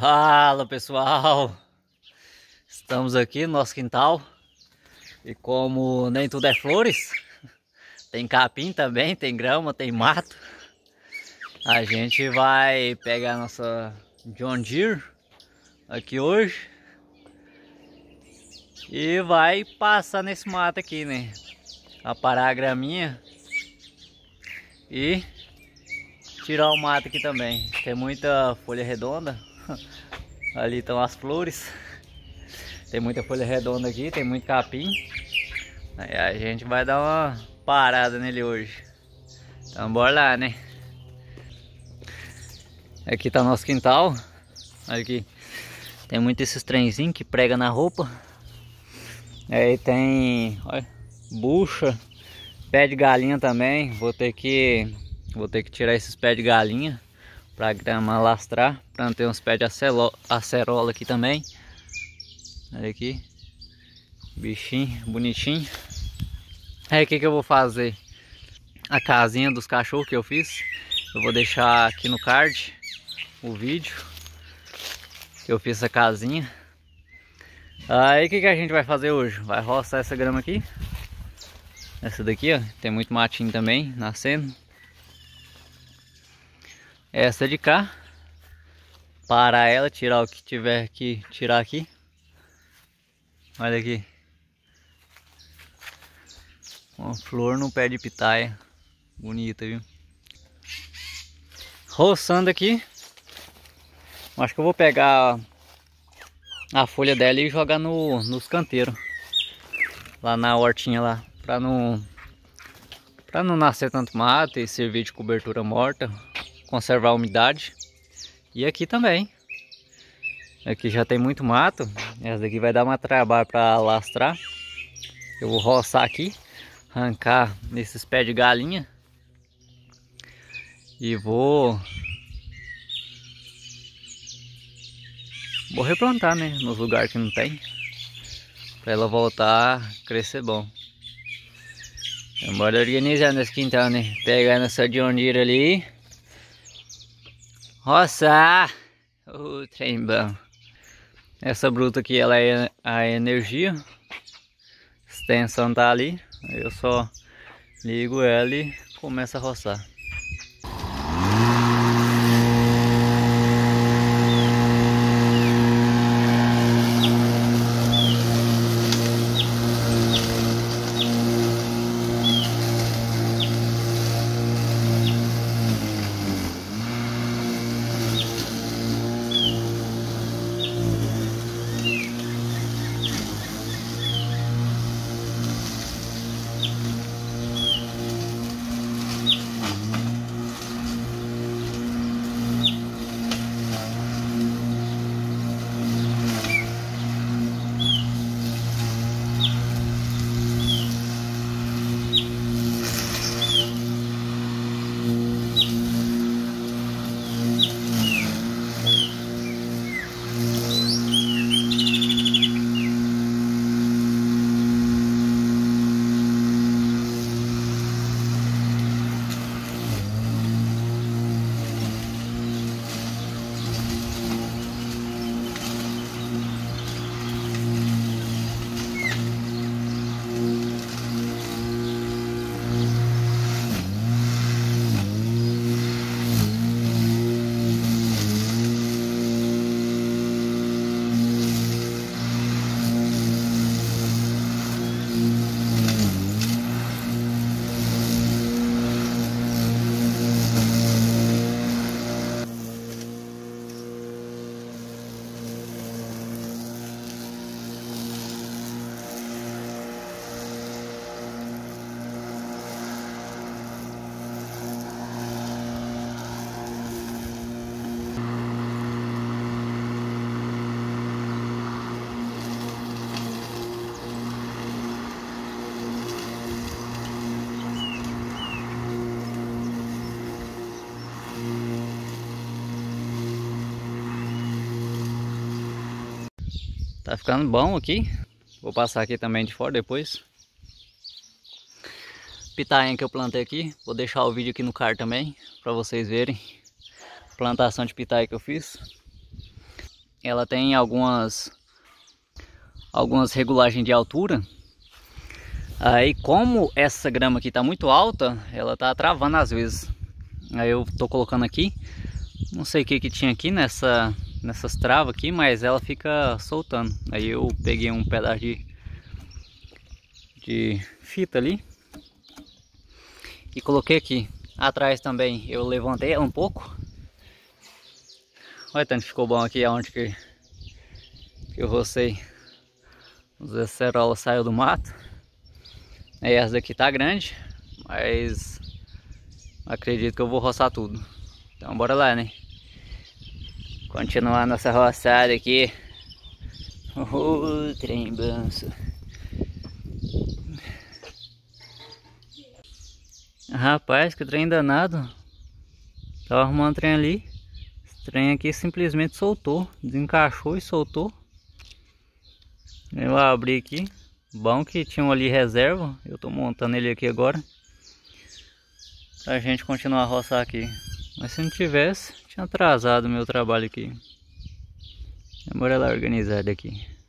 Fala pessoal, estamos aqui no nosso quintal e como nem tudo é flores, tem capim também, tem grama, tem mato, a gente vai pegar nossa John Deere aqui hoje e vai passar nesse mato aqui, né? Aparar a graminha e tirar o mato aqui também. Tem muita folha redonda Ali estão as flores. Tem muita folha redonda aqui, tem muito capim. Aí a gente vai dar uma parada nele hoje. Então bora lá, né? Aqui tá nosso quintal. Olha aqui. Tem muito esses trenzinhos que prega na roupa. Aí tem, olha, bucha, pé de galinha também. Vou ter que vou ter que tirar esses pés de galinha para grama lastrar. Plantei uns pés de acerola aqui também. Olha aqui. Bichinho, bonitinho. Aí o que, que eu vou fazer? A casinha dos cachorros que eu fiz. Eu vou deixar aqui no card o vídeo. Que eu fiz essa casinha. Aí o que, que a gente vai fazer hoje? Vai roçar essa grama aqui. Essa daqui, ó. Tem muito matinho também nascendo essa de cá parar ela, tirar o que tiver que tirar aqui. Olha aqui. Uma flor no pé de pitaia. Bonita viu? Roçando aqui. Acho que eu vou pegar a folha dela e jogar no, nos canteiros. Lá na hortinha lá para não para não nascer tanto mato e servir de cobertura morta. Conservar a umidade. E aqui também. Aqui já tem muito mato. Essa daqui vai dar uma trabalho para lastrar. Eu vou roçar aqui, arrancar nesses pés de galinha. E vou Vou replantar, né? Nos lugares que não tem. Pra ela voltar a crescer bom. Bora organizar nesse quintal, né? Pegar nessa John Deere ali. Roça! O trem bom. Essa bruta aqui ela é a energia. A extensão tá ali. Eu só ligo ela e começo a roçar. Tá ficando bom aqui. Vou passar aqui também de fora depois. Pitainha que eu plantei aqui. Vou deixar o vídeo aqui no card também. Para vocês verem. Plantação de pitaia que eu fiz. ela tem algumas algumas regulagens de altura. Aí como essa grama aqui tá muito alta, ela tá travando às vezes. Aí eu tô colocando aqui, não sei o que que tinha aqui nessa nessas travas aqui, mas ela fica soltando. Aí eu peguei um pedaço de de fita ali e coloquei aqui. Atrás também eu levantei um pouco. Olha tanto ficou bom aqui aonde que, que eu rocei. Os acerolas saiu do mato. E essa daqui tá grande, mas acredito que eu vou roçar tudo. Então bora lá, né? Continuar nossa roçada aqui. O trem banço. Rapaz, que trem danado. Tava arrumando trem ali. Esse trem aqui simplesmente soltou. Desencaixou e soltou. Eu abri aqui. Bom que tinha ali reserva. Eu tô montando ele aqui agora. Pra gente continuar a roçar aqui. Mas se não tivesse, tinha atrasado o meu trabalho aqui. Bora lá organizar daqui.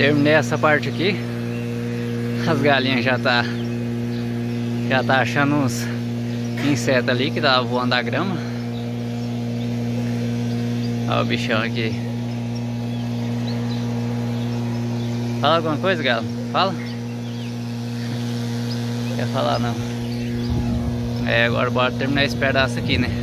Terminei essa parte aqui. As galinhas já tá já tá achando uns insetos ali que tava voando a grama. Olha o bichão aqui. Fala alguma coisa, galo? Fala? Quer falar não? É, agora bora terminar esse pedaço aqui, né?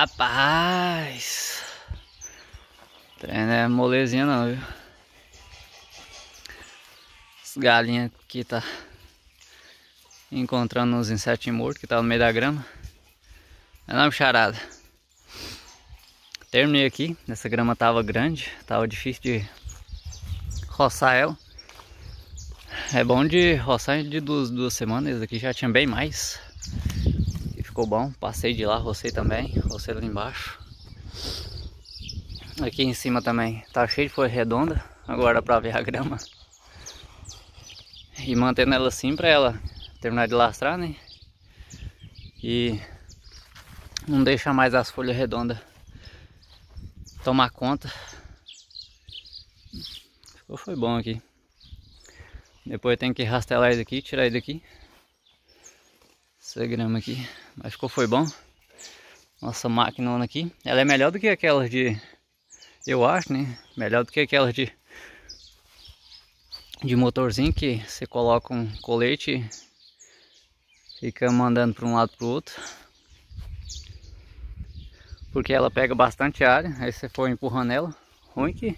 Rapaz! Não é molezinha não, viu? As galinhas aqui tá encontrando uns insetos mortos que tá no meio da grama. É não, bicharada. Terminei aqui, essa grama tava grande, tava difícil de roçar ela. É bom de roçar de duas, duas semanas, esse aqui já tinha bem mais ficou bom. Passei de lá, rocei também, rocei lá embaixo. Aqui em cima também tá cheio de folha redonda, agora para ver a grama. E mantendo ela assim para ela terminar de lastrar, né? E não deixa mais as folhas redondas tomar conta. Ficou foi bom aqui. Depois tem que rastelar isso aqui, tirar isso daqui. Essa grama aqui. Mas ficou foi bom. Nossa máquina aqui. Ela é melhor do que aquelas de... Eu acho, né? Melhor do que aquelas de... De motorzinho que você coloca um colete fica mandando para um lado para o outro. Porque ela pega bastante área, aí você for empurrando ela. Ruim que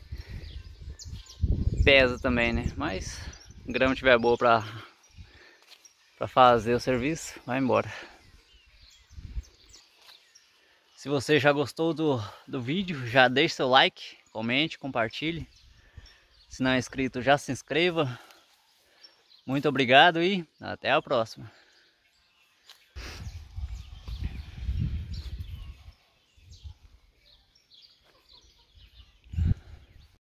pesa também, né? Mas grama tiver boa pra, pra fazer o serviço, vai embora. Se você já gostou do, do vídeo, já deixe seu like, comente, compartilhe. Se não é inscrito, já se inscreva. Muito obrigado e até a próxima.